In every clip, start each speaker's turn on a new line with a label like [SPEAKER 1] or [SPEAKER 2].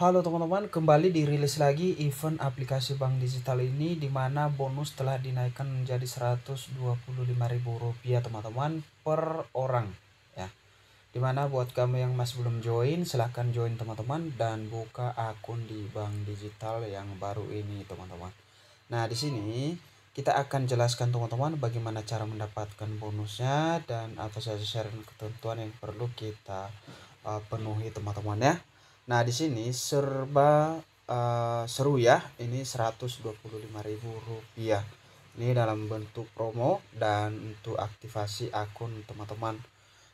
[SPEAKER 1] Halo teman-teman, kembali dirilis lagi event aplikasi bank digital ini di mana bonus telah dinaikkan menjadi Rp125.000 teman-teman per orang ya. Di mana buat kamu yang masih belum join, silahkan join teman-teman dan buka akun di bank digital yang baru ini teman-teman. Nah di sini kita akan jelaskan teman-teman bagaimana cara mendapatkan bonusnya dan apa saja syarat ketentuan yang perlu kita uh, penuhi teman-teman ya. Nah, di sini serba uh, seru ya. Ini Rp125.000. Ini dalam bentuk promo dan untuk aktivasi akun teman-teman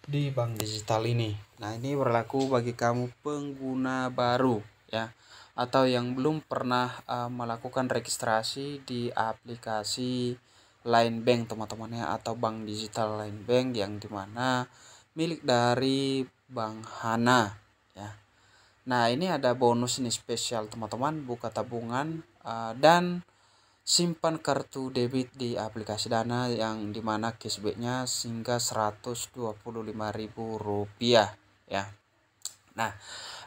[SPEAKER 1] di bank digital ini. Nah, ini berlaku bagi kamu pengguna baru ya atau yang belum pernah uh, melakukan registrasi di aplikasi Line Bank teman-teman ya atau bank digital Line Bank yang di mana milik dari Bank Hana Nah, ini ada bonus ini spesial teman-teman, buka tabungan uh, dan simpan kartu debit di aplikasi Dana yang di mana cashbacknya hingga Rp125.000 ya. Nah,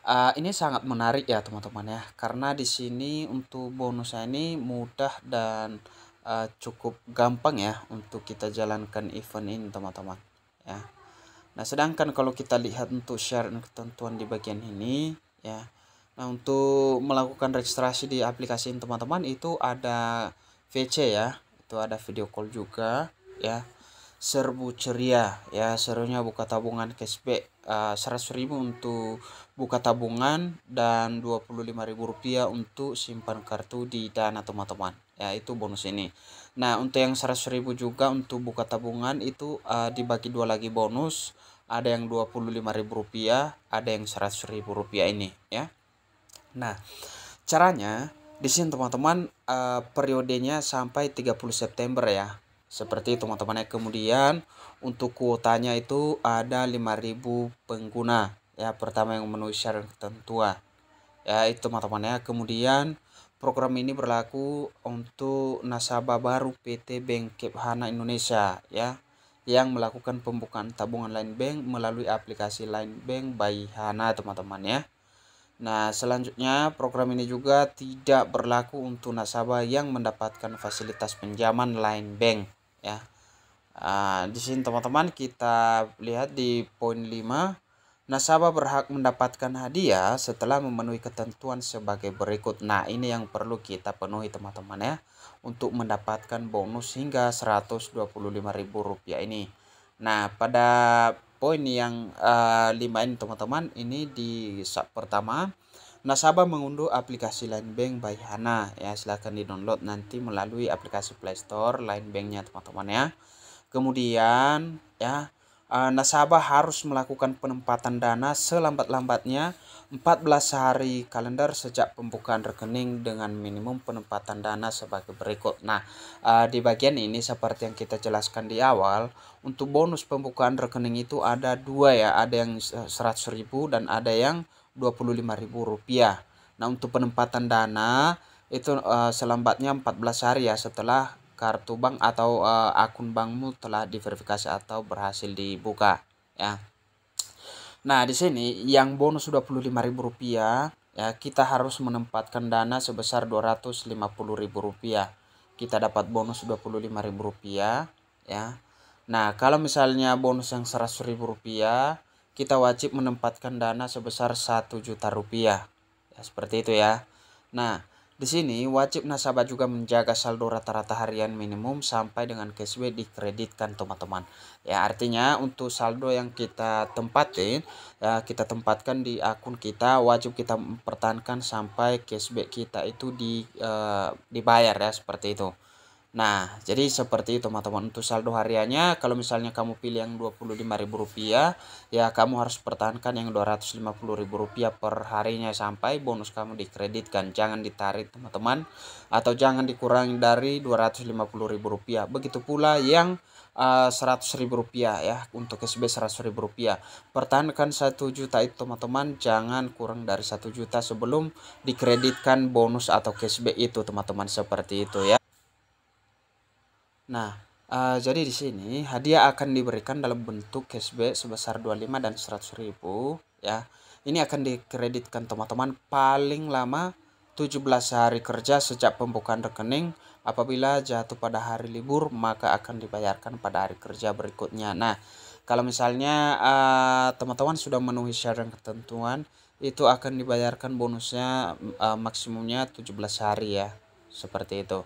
[SPEAKER 1] uh, ini sangat menarik ya teman-teman ya, karena di sini untuk bonusnya ini mudah dan uh, cukup gampang ya untuk kita jalankan event ini teman-teman ya. Nah, sedangkan kalau kita lihat untuk dan ketentuan di bagian ini ya. Nah untuk melakukan registrasi di aplikasi teman-teman itu ada VC ya. Itu ada video call juga ya. Serbu ceria ya serunya buka tabungan cashback uh, ribu untuk buka tabungan dan ribu rupiah untuk simpan kartu di dana teman-teman. Ya itu bonus ini. Nah untuk yang ribu juga untuk buka tabungan itu uh, dibagi dua lagi bonus ada yang Rp25.000, ada yang Rp100.000 ini ya. Nah, caranya di sini teman-teman uh, periodenya sampai 30 September ya. Seperti teman-teman ya. Kemudian untuk kuotanya itu ada 5000 pengguna ya. Pertama yang memenuhi syarat ketentuan. Ya, itu teman-teman ya. Kemudian program ini berlaku untuk nasabah baru PT Bank Kephana Indonesia ya yang melakukan pembukaan tabungan Line Bank melalui aplikasi Line Bank by Hana teman-teman ya. Nah, selanjutnya program ini juga tidak berlaku untuk nasabah yang mendapatkan fasilitas pinjaman Line Bank ya. Nah, di sini teman-teman kita lihat di poin 5 nasabah berhak mendapatkan hadiah setelah memenuhi ketentuan sebagai berikut. Nah, ini yang perlu kita penuhi teman-teman ya untuk mendapatkan bonus hingga Rp125.000 ini. Nah, pada poin yang uh, lima ini teman-teman, ini di saat pertama nasabah mengunduh aplikasi Line Bank by Hana ya silahkan di download nanti melalui aplikasi Play Store Line Banknya teman-teman ya kemudian ya uh, nasabah harus melakukan penempatan dana selambat-lambatnya 14 hari kalender sejak pembukaan rekening dengan minimum penempatan dana sebagai berikut. Nah, uh, di bagian ini seperti yang kita jelaskan di awal, untuk bonus pembukaan rekening itu ada dua ya, ada yang 100.000 dan ada yang 25.000 rupiah. Nah, untuk penempatan dana itu uh, selambatnya 14 hari ya setelah kartu bank atau uh, akun bankmu telah diverifikasi atau berhasil dibuka ya. Nah, di sini yang bonus Rp25.000 ya, kita harus menempatkan dana sebesar Rp250.000. Kita dapat bonus Rp25.000 ya. Nah, kalau misalnya bonus yang Rp100.000, kita wajib menempatkan dana sebesar 1 juta rupiah. Ya, seperti itu ya. Nah, di sini wajib nasabah juga menjaga saldo rata-rata harian minimum sampai dengan cashback dikreditkan teman-teman. Ya artinya untuk saldo yang kita tempatin ya kita tempatkan di akun kita wajib kita mempertahankan sampai cashback kita itu di uh, dibayar ya seperti itu. Nah, jadi seperti itu teman-teman untuk saldo hariannya kalau misalnya kamu pilih yang Rp25.000 ya kamu harus pertahankan yang Rp250.000 per harinya sampai bonus kamu dikreditkan. Jangan ditarik teman-teman atau jangan dikurangi dari Rp250.000. Begitu pula yang uh, Rp100.000 ya untuk cashback Rp100.000. Pertahankan 1 juta itu teman-teman jangan kurang dari 1 juta sebelum dikreditkan bonus atau cashback itu teman-teman seperti itu ya. Nah, uh, jadi di sini hadiah akan diberikan dalam bentuk cashback sebesar 25 dan 100 ribu ya. ini akan dikreditkan teman-teman paling lama 17 hari kerja sejak pembukaan rekening. Apabila jatuh pada hari libur maka akan dibayarkan pada hari kerja berikutnya. Nah kalau misalnya uh, teman-teman sudah memenuhi syarat dan ketentuan itu akan dibayarkan bonusnya uh, maksimumnya 17 hari ya. Seperti itu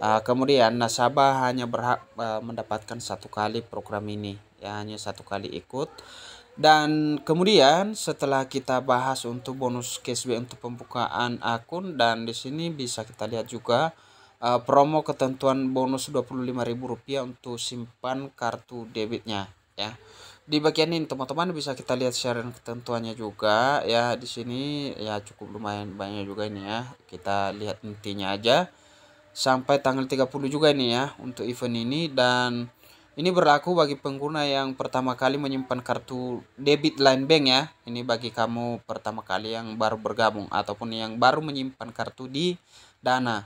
[SPEAKER 1] uh, kemudian nasabah hanya berhak uh, mendapatkan satu kali program ini ya hanya satu kali ikut dan kemudian setelah kita bahas untuk bonus cashback untuk pembukaan akun dan di sini bisa kita lihat juga uh, promo ketentuan bonus Rp25.000 untuk simpan kartu debitnya ya. Di bagian ini teman-teman bisa kita lihat syarat ketentuannya juga ya di sini ya cukup lumayan banyak juga ini ya. Kita lihat intinya aja sampai tanggal 30 juga ini ya untuk event ini dan ini berlaku bagi pengguna yang pertama kali menyimpan kartu debit Line Bank ya. Ini bagi kamu pertama kali yang baru bergabung ataupun yang baru menyimpan kartu di Dana.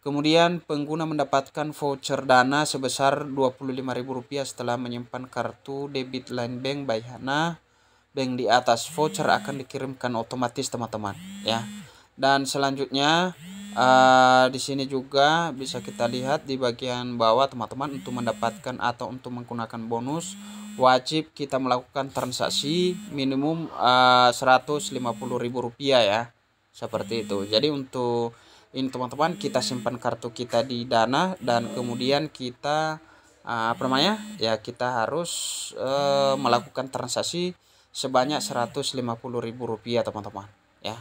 [SPEAKER 1] Kemudian pengguna mendapatkan voucher Dana sebesar Rp25.000 setelah menyimpan kartu debit Line Bank by Hana Bank di atas. Voucher akan dikirimkan otomatis teman-teman ya. Dan selanjutnya Uh, di sini juga bisa kita lihat di bagian bawah teman-teman untuk mendapatkan atau untuk menggunakan bonus wajib kita melakukan transaksi minimum uh, Rp150.000 ya seperti itu. Jadi untuk ini teman-teman kita simpan kartu kita di dana dan kemudian kita uh, apa namanya ya kita harus uh, melakukan transaksi sebanyak Rp150.000 teman-teman ya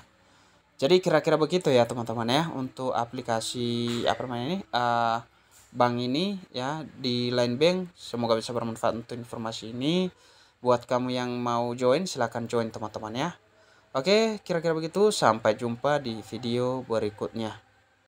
[SPEAKER 1] jadi kira-kira begitu ya teman-teman ya untuk aplikasi apa namanya ini uh, bank ini ya di Line Bank. Semoga bisa bermanfaat untuk informasi ini. Buat kamu yang mau join silahkan join teman-teman ya. Oke kira-kira begitu. Sampai jumpa di video berikutnya